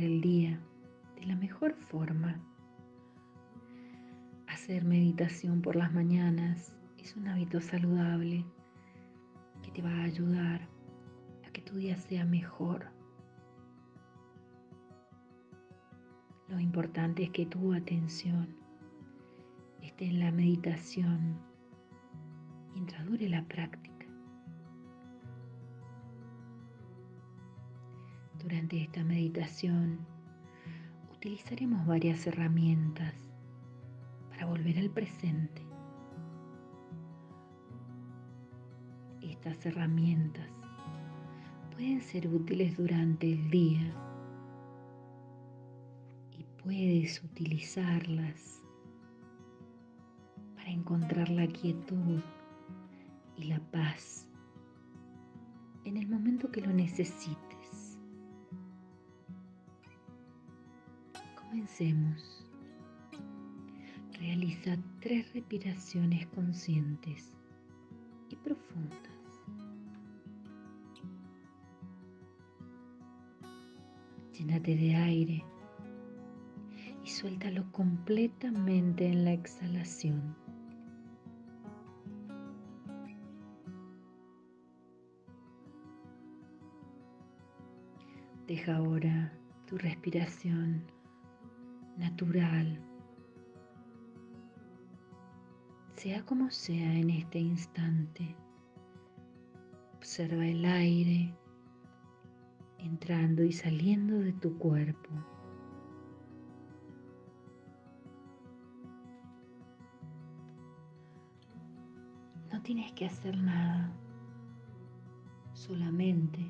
El día de la mejor forma. Hacer meditación por las mañanas es un hábito saludable que te va a ayudar a que tu día sea mejor. Lo importante es que tu atención esté en la meditación mientras dure la práctica. Durante esta meditación utilizaremos varias herramientas para volver al presente. Estas herramientas pueden ser útiles durante el día y puedes utilizarlas para encontrar la quietud y la paz en el momento que lo necesites. Comencemos. Realiza tres respiraciones conscientes y profundas. Llénate de aire y suéltalo completamente en la exhalación. Deja ahora tu respiración natural. Sea como sea en este instante, observa el aire entrando y saliendo de tu cuerpo. No tienes que hacer nada, solamente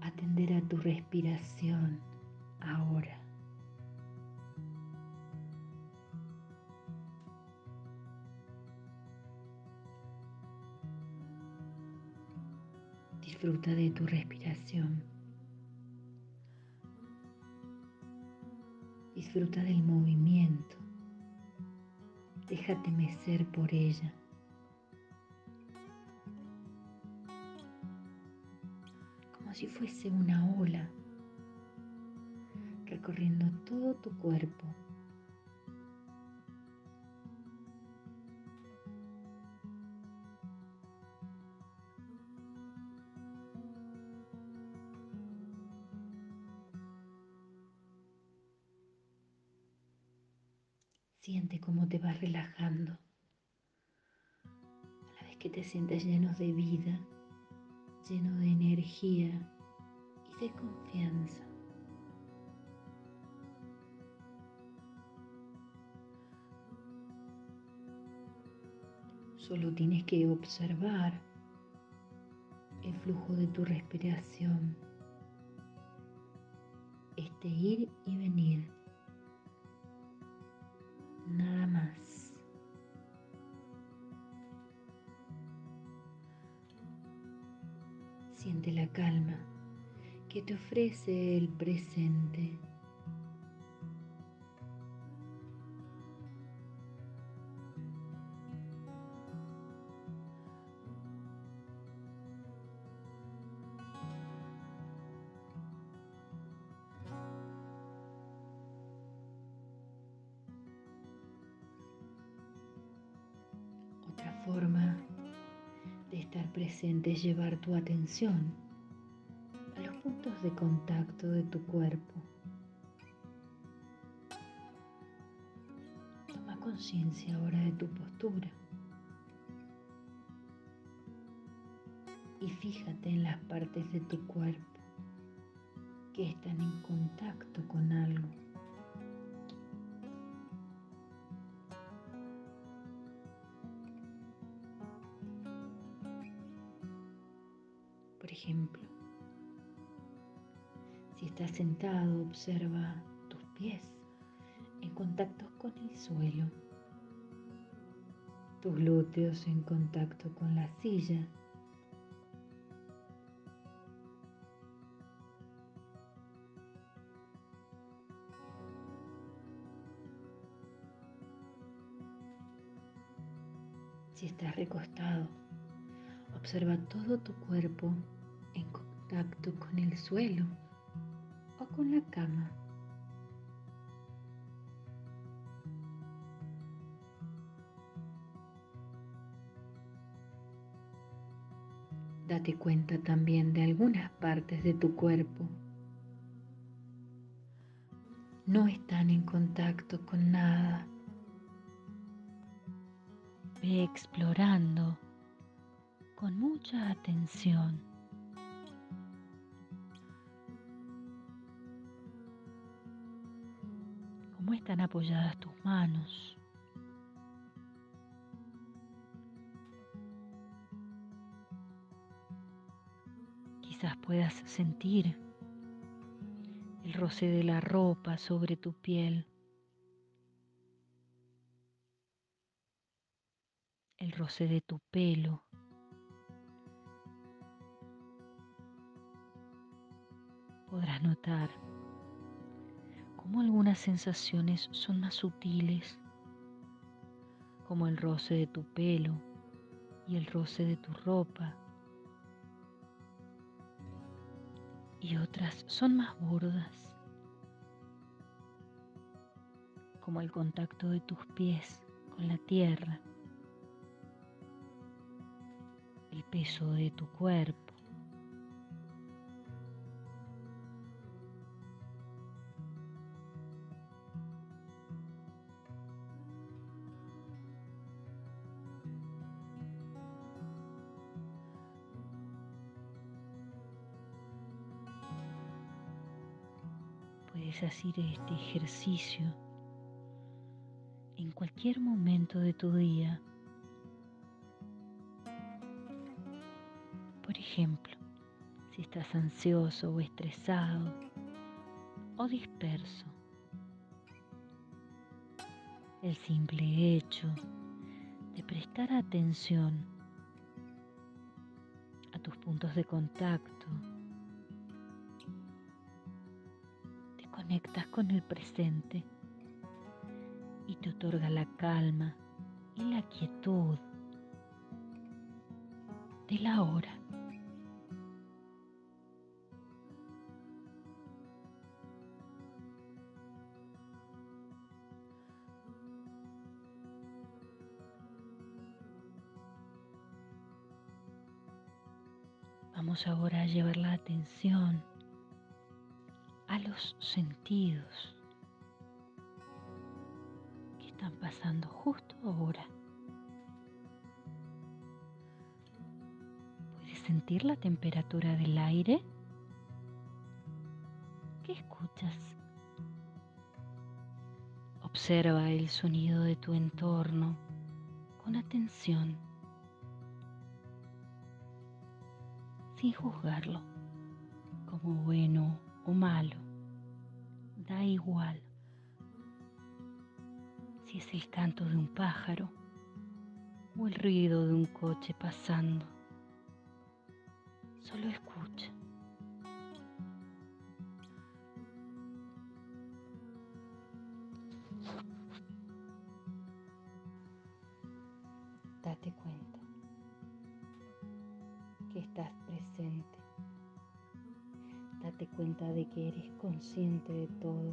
atender a tu respiración ahora. Disfruta de tu respiración. Disfruta del movimiento. Déjate mecer por ella. Como si fuese una ola recorriendo todo tu cuerpo Siente cómo te vas relajando a la vez que te sientes lleno de vida, lleno de energía y de confianza. Solo tienes que observar el flujo de tu respiración, este ir y venir nada más. Siente la calma que te ofrece el presente. Estar presente es llevar tu atención a los puntos de contacto de tu cuerpo. Toma conciencia ahora de tu postura. Y fíjate en las partes de tu cuerpo que están en contacto con algo. Estás sentado, observa tus pies en contacto con el suelo, tus glúteos en contacto con la silla. Si estás recostado, observa todo tu cuerpo en contacto con el suelo o con la cama. Date cuenta también de algunas partes de tu cuerpo. No están en contacto con nada. Ve explorando con mucha atención. ¿Cómo están apoyadas tus manos? Quizás puedas sentir el roce de la ropa sobre tu piel. El roce de tu pelo. Podrás notar cómo algunas sensaciones son más sutiles, como el roce de tu pelo y el roce de tu ropa y otras son más burdas, como el contacto de tus pies con la tierra, el peso de tu cuerpo. Puedes hacer este ejercicio en cualquier momento de tu día. Por ejemplo, si estás ansioso o estresado o disperso. El simple hecho de prestar atención a tus puntos de contacto conectas con el presente y te otorga la calma y la quietud de la hora. Vamos ahora a llevar la atención a los sentidos que están pasando justo ahora. ¿Puedes sentir la temperatura del aire? ¿Qué escuchas? Observa el sonido de tu entorno con atención, sin juzgarlo como bueno o malo, da igual. Si es el canto de un pájaro o el ruido de un coche pasando, solo escucha. Cuenta de que eres consciente de todo.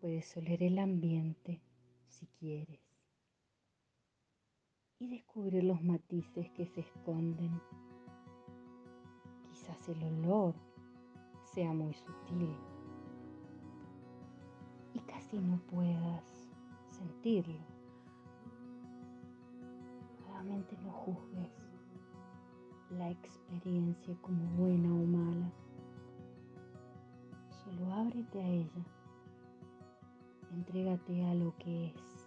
Puedes oler el ambiente si quieres y descubrir los matices que se esconden. Quizás el olor sea muy sutil y casi no puedas sentirlo. Nuevamente no juzgues la experiencia como buena o mala. Solo ábrete a ella. Entrégate a lo que es.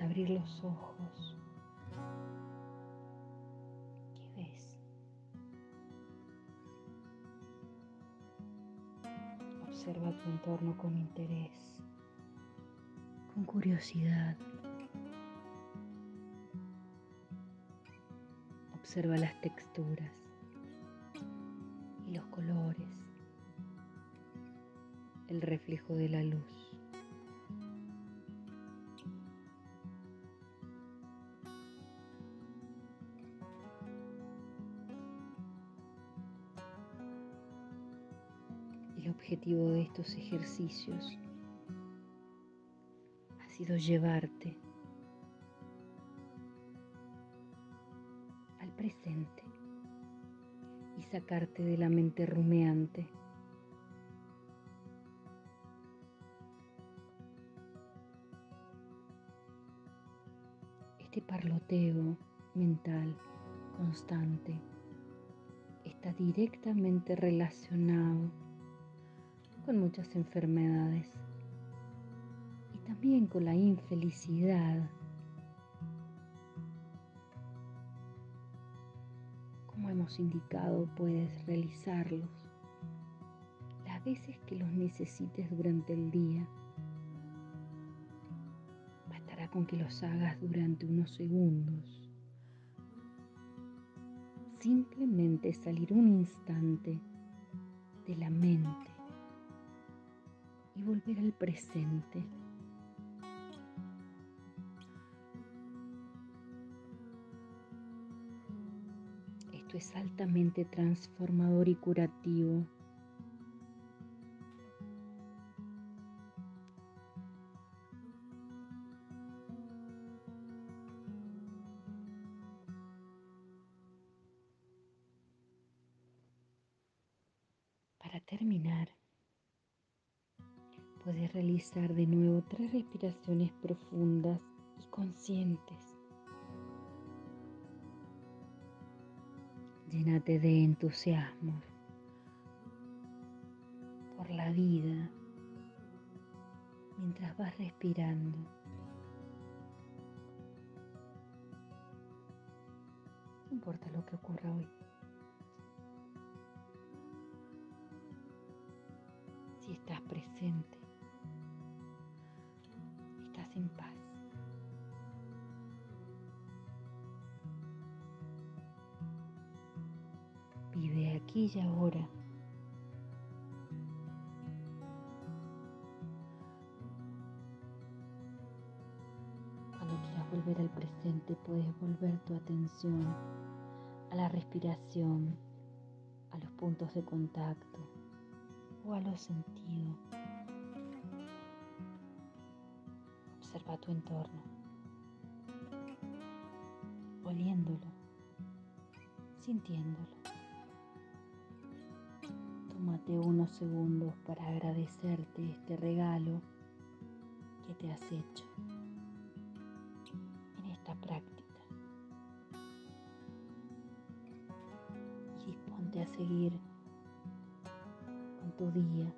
Abrir los ojos. ¿Qué ves? Observa tu entorno con interés, con curiosidad. Observa las texturas y los colores, el reflejo de la luz. Objetivo de estos ejercicios ha sido llevarte al presente y sacarte de la mente rumeante. Este parloteo mental constante está directamente relacionado con muchas enfermedades y también con la infelicidad. Como hemos indicado, puedes realizarlos las veces que los necesites durante el día. Bastará con que los hagas durante unos segundos. Simplemente salir un instante de la mente y volver al presente. Esto es altamente transformador y curativo. De nuevo tres respiraciones profundas y conscientes. Llénate de entusiasmo por la vida mientras vas respirando. No importa lo que ocurra hoy. Si estás presente, en paz. Vive aquí y ahora. Cuando quieras volver al presente, puedes volver tu atención a la respiración, a los puntos de contacto o a los sentidos. Observa tu entorno, oliéndolo, sintiéndolo. Tómate unos segundos para agradecerte este regalo que te has hecho en esta práctica. Y disponte a seguir con tu día.